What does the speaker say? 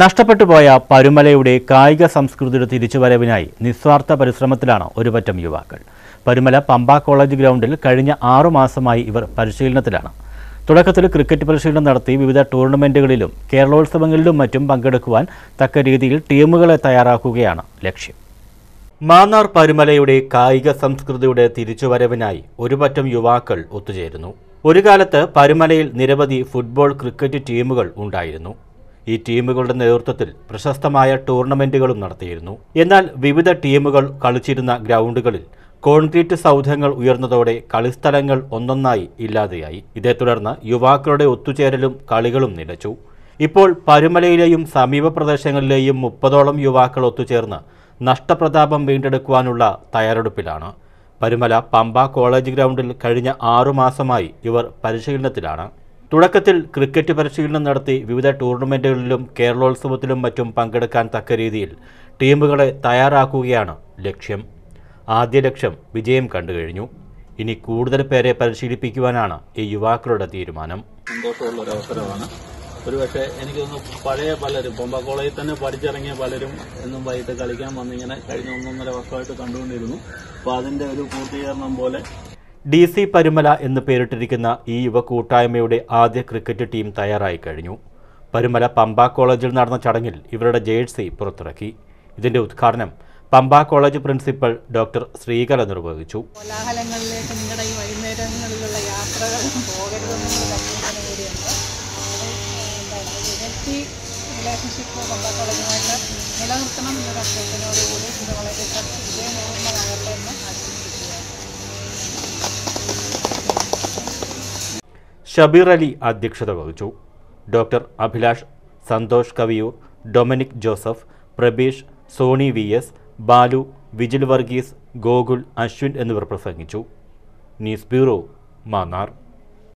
നഷ്ടപ്പെട്ടു പോയ പരുമലയുടെ കായിക സംസ്കൃതിയുടെ തിരിച്ചുവരവിനായി നിസ്വാർത്ഥ പരിശ്രമത്തിലാണ് ഒരുപറ്റം യുവാക്കൾ. പരുമല പമ്പ കോളേജ് ഗ്രൗണ്ടിൽ കഴിഞ്ഞ ആറുമാസമായി ഇവർ പരിശീലനത്തിലാണ്. തുടക്കത്തിൽ ക്രിക്കറ്റ് പരിശീലനം നടത്തി വിവിധ ടൂർണമെന്റുകളിലും കേരളോത്സവങ്ങളിലും മറ്റും പങ്കെടുക്കുവാൻ തക്ക രീതിയിൽ ടീമുകളെ തയ്യാറാക്കുകയാണ് ലക്ഷ്യം. മാന്നാർ പരുമലയുടെ കായിക സംസ്കൃതിയുടെ തിരിച്ചുവരവിനായി ഒരുപറ്റം യുവാക്കൾ ഒത്തുചേരുന്നു. ഒരു കാലത്ത് പരുമലയിൽ നിരവധി ഫുട്ബോൾ ക്രിക്കറ്റ് ടീമുകൾ ഉണ്ടായിരുന്നു. ഈ ടീമുകളുടെ നേതൃത്വത്തിൽ പ്രശസ്തമായ ടൂർണമെന്റുകളും നടത്തിയിരുന്നു. എന്നാൽ വിവിധ ടീമുകൾ കളിച്ചിരുന്ന ഗ്രൗണ്ടുകളിൽ കോൺക്രീറ്റ് സൗധങ്ങൾ ഉയർന്നതോടെ കളിസ്ഥലങ്ങൾ ഒന്നൊന്നായി ഇല്ലാതെയായി. ഇതേ തുടർന്ന് യുവാക്കളുടെ ഒത്തുചേരലും കളികളും നിലച്ചു. ഇപ്പോൾ പരുമലയിലെയും സമീപ പ്രദേശങ്ങളിലെയും മുപ്പതോളം യുവാക്കൾ ഒത്തുചേർന്ന് നഷ്ടപ്രതാപം വീണ്ടെടുക്കുവാനുള്ള തയ്യാറെടുപ്പിലാണ്. പരുമല പമ്പ കോളേജ് ഗ്രൗണ്ടിൽ കഴിഞ്ഞ ആറുമാസമായി ഇവർ പരിശീലനത്തിലാണ്. തുടക്കത്തിൽ ക്രിക്കറ്റ് പരിശീലനം നടത്തി വിവിധ ടൂർണമെന്റുകളിലും കേരളോത്സവത്തിലും മറ്റും പങ്കെടുക്കാൻ തക്ക രീതിയിൽ ടീമുകളെ തയ്യാറാക്കുകയാണ് ലക്ഷ്യം. ആദ്യ ലക്ഷ്യം വിജയം കണ്ടുകഴിഞ്ഞു. ഇനി കൂടുതൽ പേരെ പരിശീലിപ്പിക്കുവാനാണ് ഈ യുവാക്കളുടെ തീരുമാനം. സന്തോഷമുള്ള ഒരു അവസരമാണ്. ഒരുപക്ഷെ എനിക്ക് പഴയ പലരും പമ്പ കോളേജിൽ തന്നെ പഠിച്ചിറങ്ങിയ പലരും എന്നും വൈകിട്ട് കളിക്കാൻ വന്നിങ്ങനെ കഴിഞ്ഞ ഒന്നൊന്നര വർഷമായിട്ട് കണ്ടുകൊണ്ടിരുന്നു. അപ്പോൾ അതിന്റെ ഒരു പൂർത്തീകരണം പോലെ ഡി സി പരുമല എന്ന് പേരിട്ടിരിക്കുന്ന ഈ യുവ കൂട്ടായ്മയുടെ ആദ്യ ക്രിക്കറ്റ് ടീം തയ്യാറായി കഴിഞ്ഞു. പരുമല പമ്പ കോളേജിൽ നടന്ന ചടങ്ങിൽ ഇവരുടെ ജേഴ്സി പുറത്തിറക്കി. ഇതിന്റെ ഉദ്ഘാടനം Pampa college principal doctor Sreekala നിർവഹിച്ചു. കോലാഹലങ്ങളിലേക്ക് നിങ്ങളുടെ ഈ യാത്രകൾ നിലനിർത്തണം എന്നൊരു അഭ്യർത്ഥനയോടുകൂടി ഇത് വളരെ ഷബീർ അലി അധ്യക്ഷത വഹിച്ചു. Doctor Abhilash Santhosh Kaviyoor Dominic Joseph Prabeesh Soni V S Balu Vijil Varghese Gokul Ashwin എന്നിവർ പ്രസംഗിച്ചു. News bureau Mannar.